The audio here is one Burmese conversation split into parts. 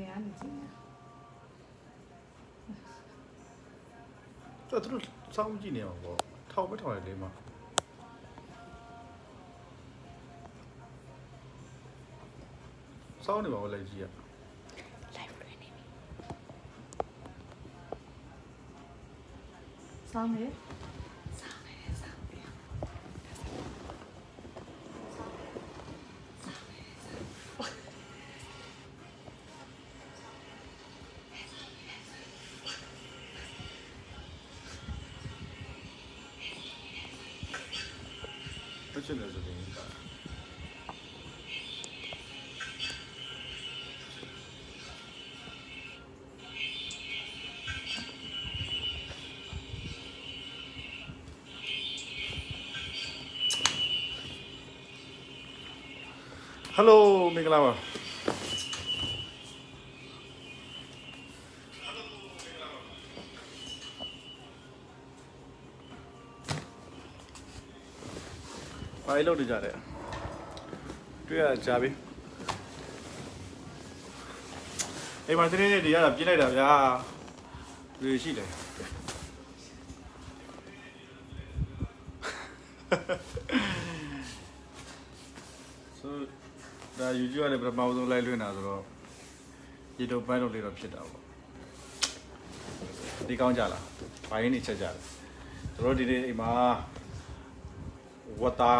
နေရနေကြည့်နေတော်တော်စောင်းကြည့်နေအောင်ပေါ့ထောက်ပဲထောက်လိုက်လေးမှာစောင်းနေပါဦးလိုက်ကြည့်ရ live လွှင့်နေပြီစောင်းနေ Hello, Miguel ဘာလို့လုပ်နေကြလဲ။တွေ့ရကြပြီ။အိမ်မှာတနေ့နေ့ဒီရတာပြစ်လိုက်တာဗျာ။လူရှိတယ်။ so ဒါ YouTube ကလည်းပထမဆုံး live လွှင့်တာဆိုတော့ရေတုပ်ပိုင်းတော့လေးတော့ဖြစ်တာပေါ့ဒီကောင်းကြလားဘိုင်းနေချက်ကြတယ်တို့တို့ဒီနေ့အိမ်မှာ ဝတ်တာ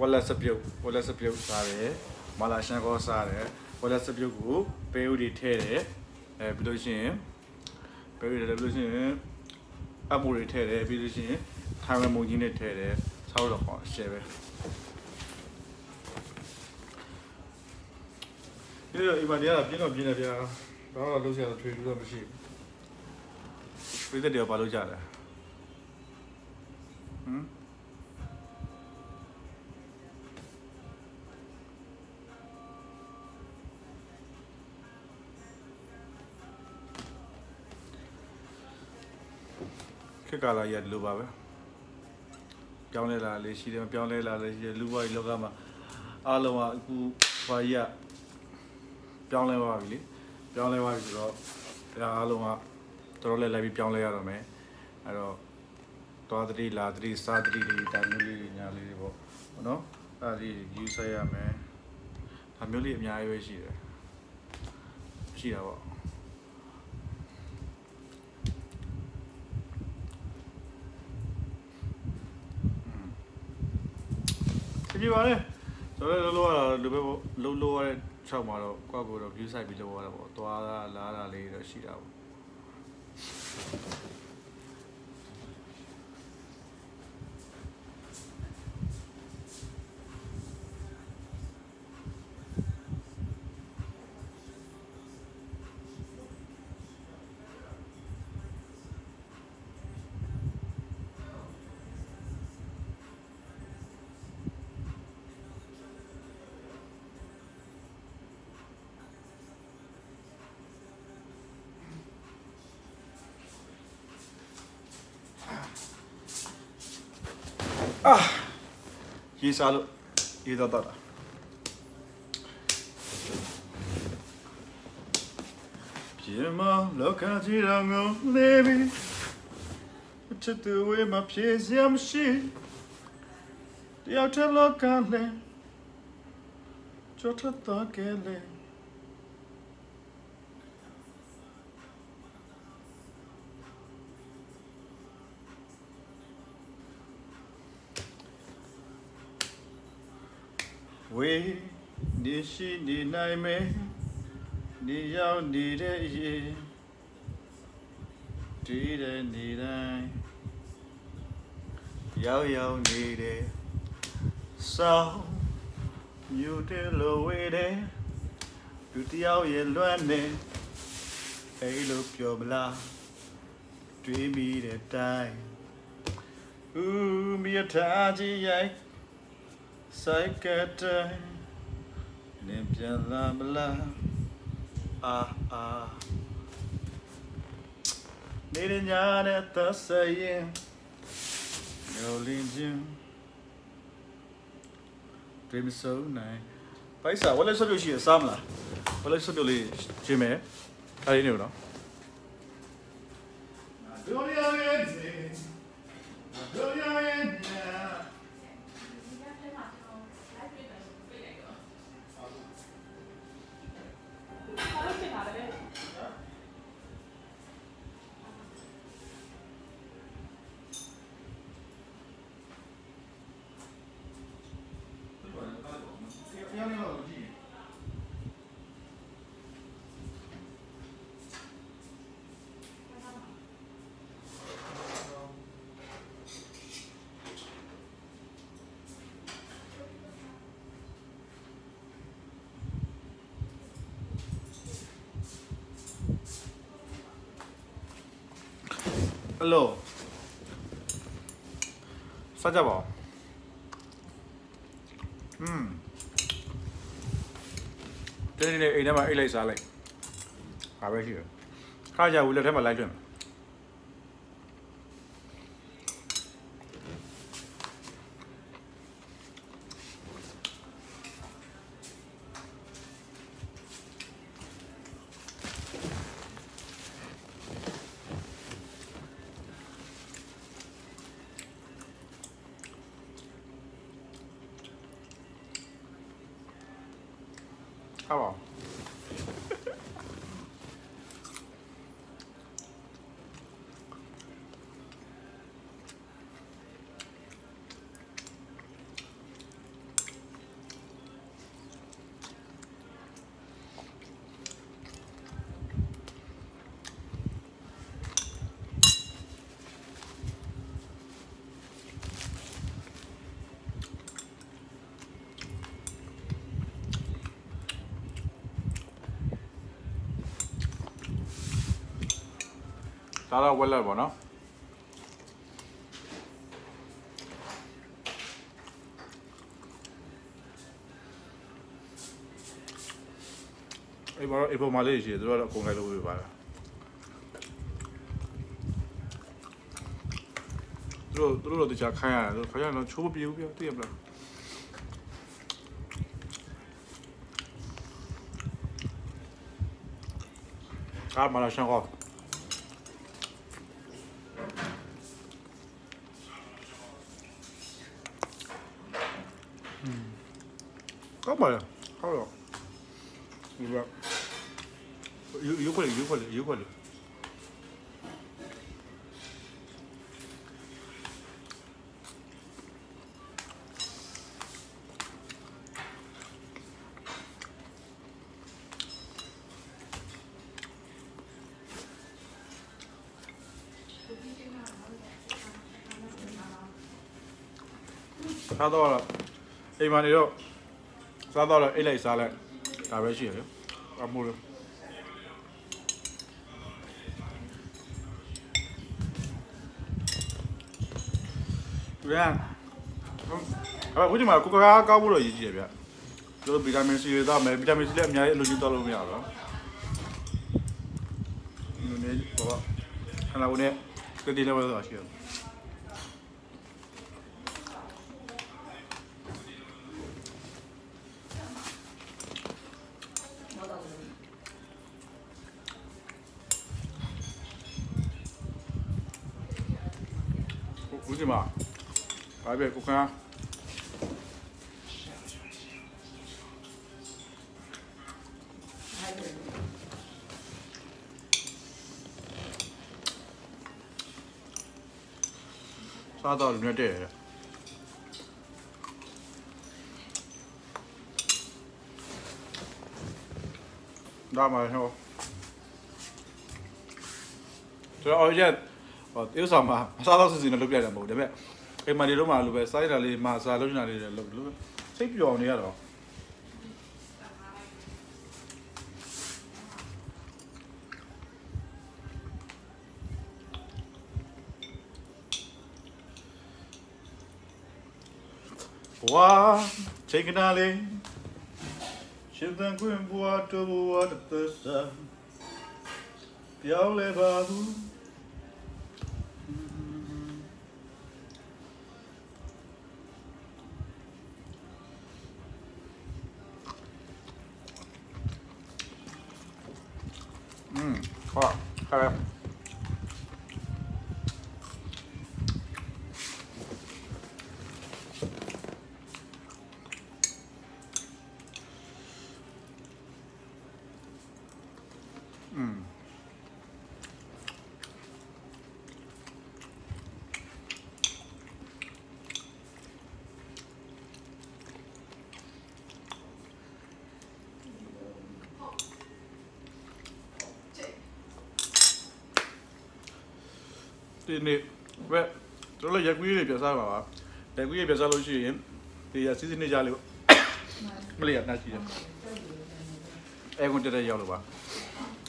ဝက်လက်စပြုတ်ဝက်လက်စပြုတ်စားတယ်မလာရှန်ကောစားတယ်ဝက်လက်စပြုတ်ကိုပေးဦးတွေထည့်တယ်အဲပြီးလို့ရှိရင်ပေးဦးတွေလည်းပြီးလို့ရှိရင်အပူတွေထည့်တယ်ပြီးလို့ရှိရင်ထိုင်ဝမ်မုန်ကြီးနဲ့ထည့်တယ်ဆောက်တော့ဟောရှယ်ပဲဒီလိုအိမ်မှာတရားပြင်းတော့ပြင်းတယ်ဗျာဘာလို့လို့ဆရာထွေထူးတော့မရှိဘူးပြည်သက်တွေကဘာလို့ကြလဲဟမ် ခက်ကလာရဒီလိုပါပဲပြောင်းလဲလာလေးရှိတယ်မပြောင်းလဲလာလေးရှိတယ်လူဘဝကြီးလောကမှာအားလုံးကအခုဘာကြီးကပြောင်းလဲသွားပြီလေပြောင်းလဲသွားပြီဆိုတော့ဒါအားလုံးကတော်တော်လေးလိုက်ပြီးပြောင်းလဲရတော့မယ်အဲ့တော့သွားတတိလာတတိစားတတိတွေဒါမျိုးလေးတွေညာလေးတွေပေါ့ဟုတ်နော်အဲ့ဒီယူဆရမယ်ဒါမျိုးလေးအများကြီးပဲရှိတယ်ရှိတာပေါ့ ကြည့်ပါလေဆိုတော့လောလောကလူပဲပေါ့လောလောရတဲ့6မှာတော့ကိုယ့်ကိုယ်တော့ view site ပြီးလောရတာပေါ့သွားတာလာတာလေးတော့ရှိတာပေါ့ အာရေးစားလို့ရေးတော့တော့တာပြေမလောကကြီးတော်ငုံနေပြီချစ်သူဝေးမပြေစရာမရှိတယောက်တည်းလောကနဲ့ချောထတော့ကလေး ဝေးနေရှိနေနိုင်မယ်နေရောက်နေတဲ့အရေးတည်တဲ့နေတိုင်းရောက်ရောက်နေတဲ့ဆောင်းမြို့တဲ့လိုဝေးတဲ့လူတယောက်ရဲ့လွမ်းနေအဲ့လိုပြောမလားတွေးမိတဲ့တိုင်းဦးမြတ်ထားကြီး ရိုက်စိုက်ကတဲ့နင်ပြန်လာမလားအာအာနေရညာနဲ့သဆရင်မျိုးလင်းချင်း dream so night ဖိုက်စာဝက်လက်ဆွပြုတ်ရှိရစားမလားဝက်လက်ဆွပြုတ်လေးရှင်းမယ်ဒါလေးနေဦးနော်ဒိုရီယာ ဟယ်လိုစကြပါอืมဒီနေ့အိမ်ထဲမှာအိတ်လိုက်စားလိုက်ဘာပဲရှိရခါကြဘူးလက်ထဲမှာလိုက်တွင် ဟာပါ ဒါတော့ဝက်လက်ပေါ့နော်အေးဘာလို့အေးပေါ်မှာလေးရှိတယ်သူတို့ကတော့အကုန်လိုက်လို့ပြပါလားသူတို့သူတို့တော့တခြားခိုင်းရတယ်သူခိုင်းရတော့ချိုးမပြေဘူးပြသိရမလားအာမလာရှန်ကော ကောင်းပါလားဟုတ်တော့ဒီကယူယူခွက်ယူခွက်ယူခွက်စားတော့အိမ်မှာနေတော့ စားတော့အိတ်လိုက်စားလိုက်ဒါပဲရှိရတယ်အမိုးလို့ရန်အဲ့ဘုရားမှာကိုကားကောက်ဖို့တော့ရည်ကြည့်ရဗျကျွန်တော်ဗီတာမင်စီရတော့မယ်ဗီတာမင်စီလည်းအများကြီးအလိုချင်တော့လို့မရတော့နည်းနည်းတော့ခဏဝင်ကတိလည်းဝယ်တော့ရှိတယ် ဦးစီမဘာပဲကိုခါစားတော့လွတ်တဲ့ဒါမှဟောကျွန်တော်ရက် ဟောတေးဆောင်မှာမစားတော့စစ်စစ်နဲ့လုပ်ပြတာမဟုတ်ဘူးဒါပေမဲ့အိမ်မနေတော့မှလိုပဲစိုက်တာလေးမှာစားလုပ်နေတာလေးတွေလုပ်လို့စိတ်ပျော်နေရတော့ဝါချိန်ကနာလေးရှင်သန်ခွင့်ဘွားတို့ဘွားတစ်သက်စာပြောင်းလဲပါဘူး ဒီနေ့ဘယ်တို့လည်းရက်ကွေးတွေပြစားပါပါရက်ကွေးတွေပြစားလို့ရှိရင်ဒီရစီးစီးနေကြလို့မလေးရနှက်ရှိတယ်အဲကွန်တက်တဲ့ရောက်လို့ပါ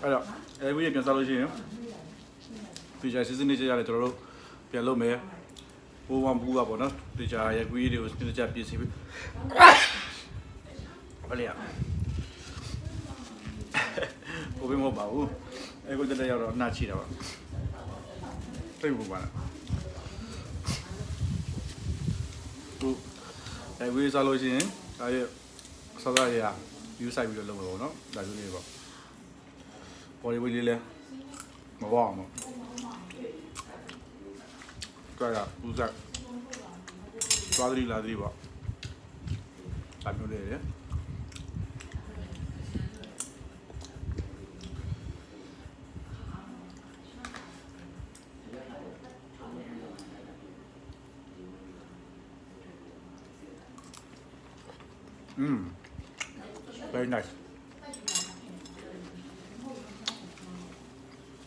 အဲ့တော့ရက်ကွေးတွေပြစားလို့ရှိရင်ဒီရစီးစီးနေကြရတယ်ကျွန်တော်တို့ပြန်လုပ်မယ်ဘိုးဝမ်ဘူးကပေါ့နော်ဒီကြရက်ကွေးတွေကိုစနစ်ကြပြည့်စီပြီးမလေးရဘိုးဘမဟုတ်ပါဘူးအဲကွန်တက်တဲ့ရောက်တော့နှက်ရှိတာပါ သိဘူးပါလားဟိုအဲဝေးစားလို့ရှိရင်ဒါရဲ့စားစားရရယူဆိုင်ပြီးတော့လုပ်မှာပေါ့နော်ဒါမျိုးလေးပေါ့ပေါ်လေးဝေးလေးလဲမပေါ့အောင်ကြရဦးစားသွားသတိလာသတိပေါ့ဒါမျိုးလေးလေอื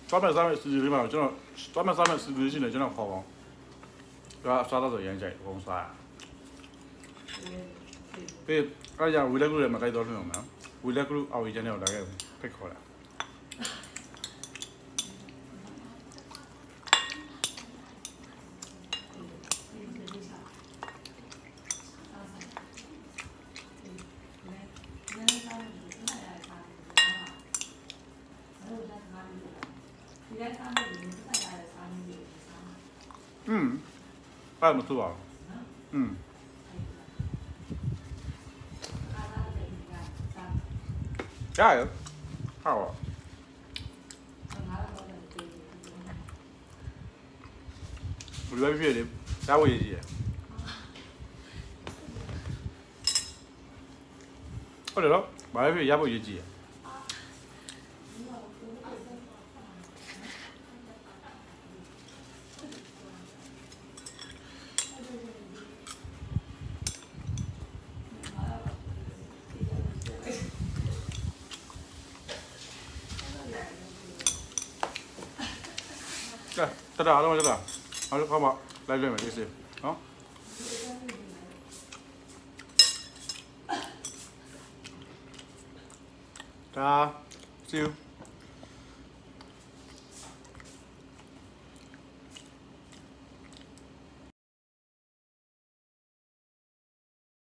သွားမဲ့စားမဲ့စတူဒီယိုလေးမှာကျွန်တော်သွားမဲ့စားမဲ့စတူဒီယိုရှင်လည်းကျွန်တော်ခေါ်ပါအောင်ဒါအစားသားဆိုရမ်းကြိုက်အကုန်စားပေးအားရဝီလက်ဂရုလည်းမကြိုက်တော့လို့မလားဝီလက်ဂရုအော်ရီဂျန်နဲ့တော့လာခဲ့ဖိတ်ခေါ်တာ အဲ့မဆိုးပါဘူးอืมရတယ်ဟောဘယ်လိုဖြစ်လဲဒါဝေးကြီးရဟုတ်တယ်နော်ဘာပဲဖြစ်ရဖို့ရေးကြည့်ရ ကဲတဒါတော့တဒါအားလုံးကောင်းပါလိုက်လွှင့်မယ်ဒီစီနော်ဒါ see you